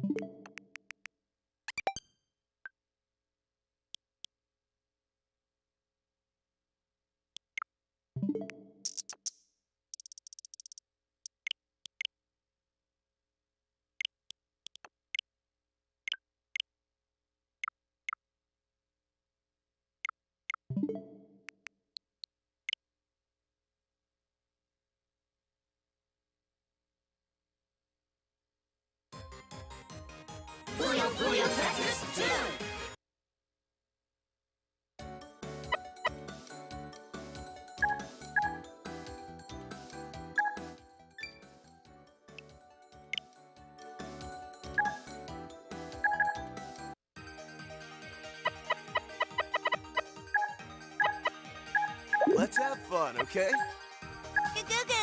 Puyo Puyo Tetris 2! Let's have fun, okay? Goo goo goo.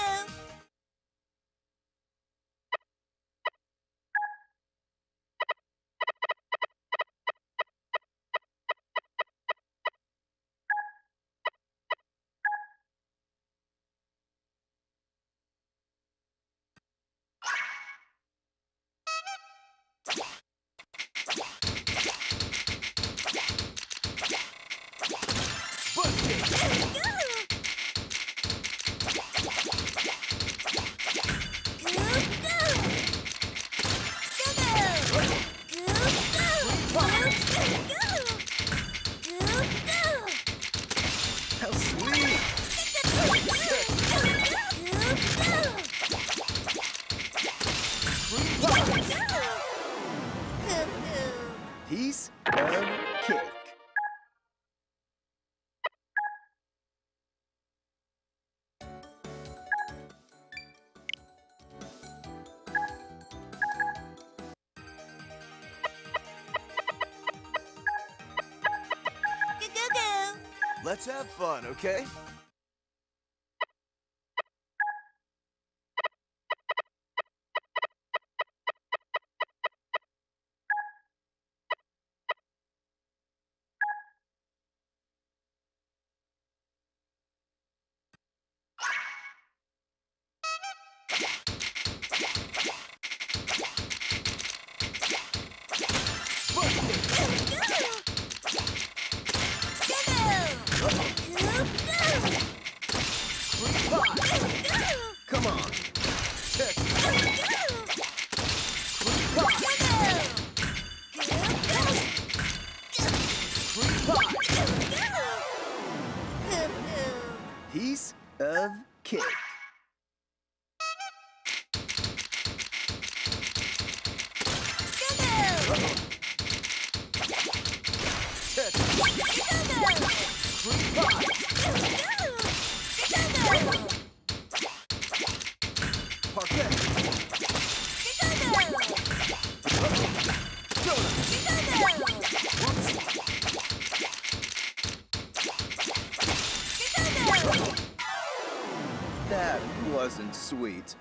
Let's have fun, okay? Of sweet.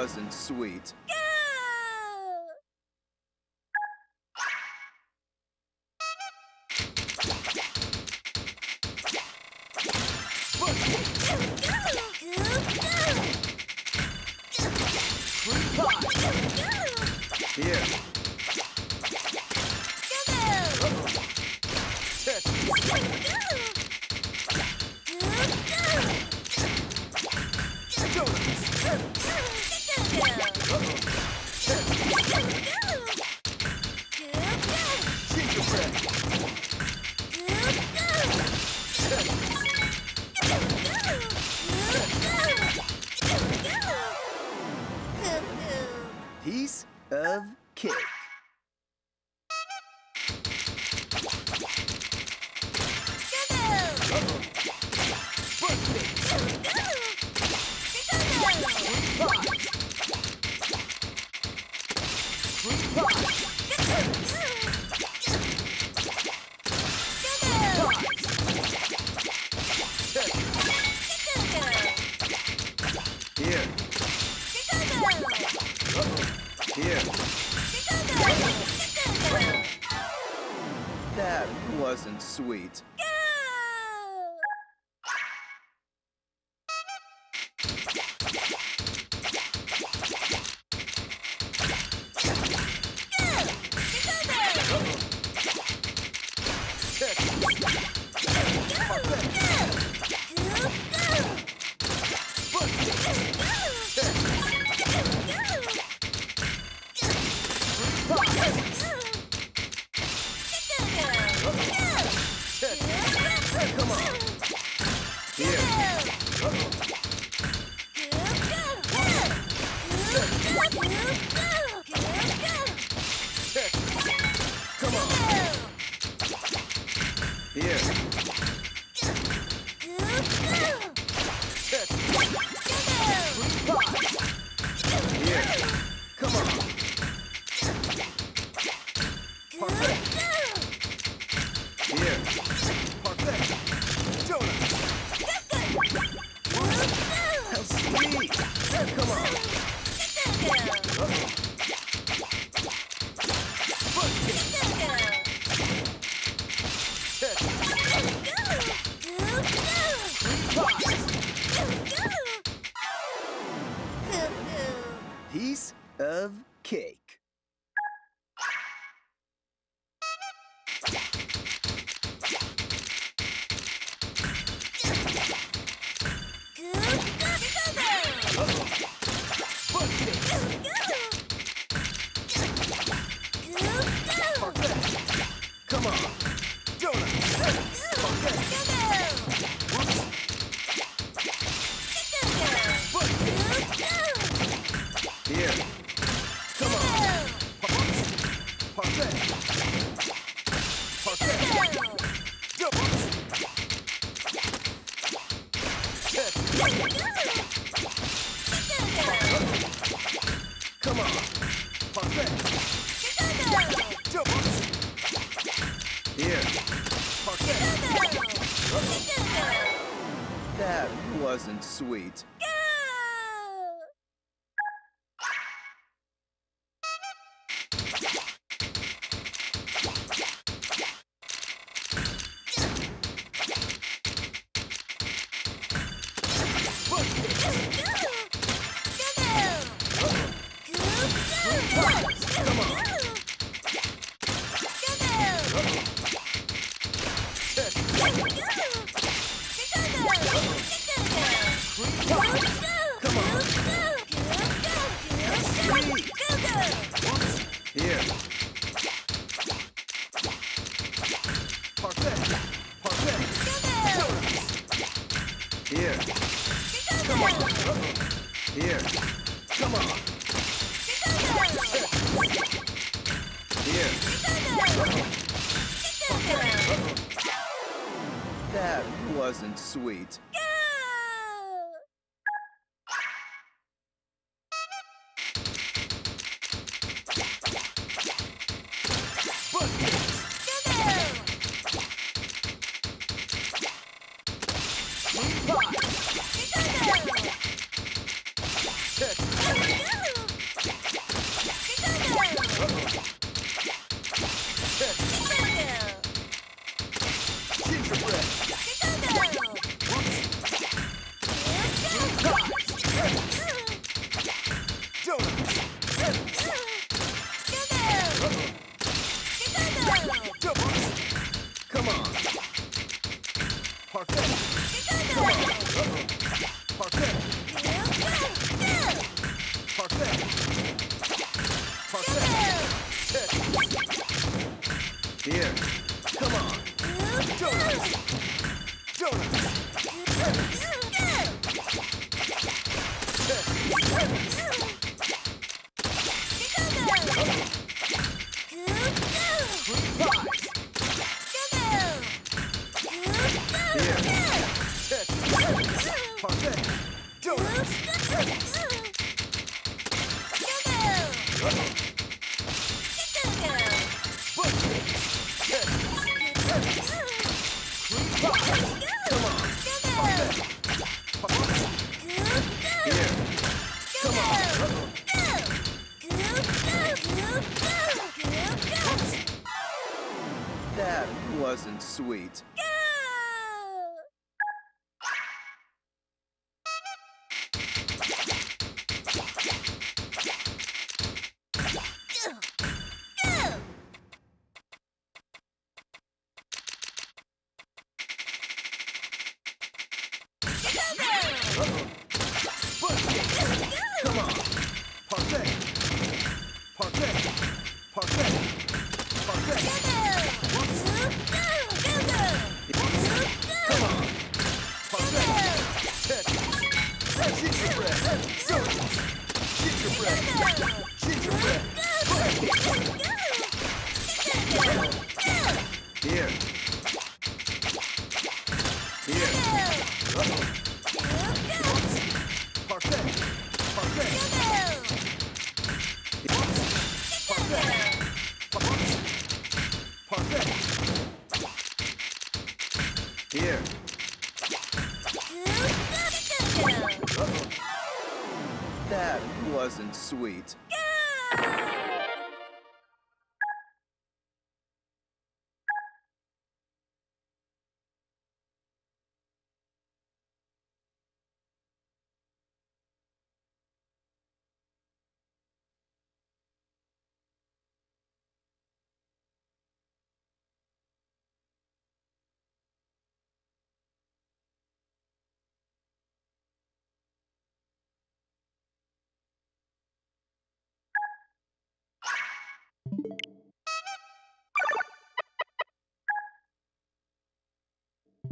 Wasn't sweet. Of cake. Here. That wasn't sweet. Here. Sweet. That wasn't sweet. wasn't sweet. Sweet.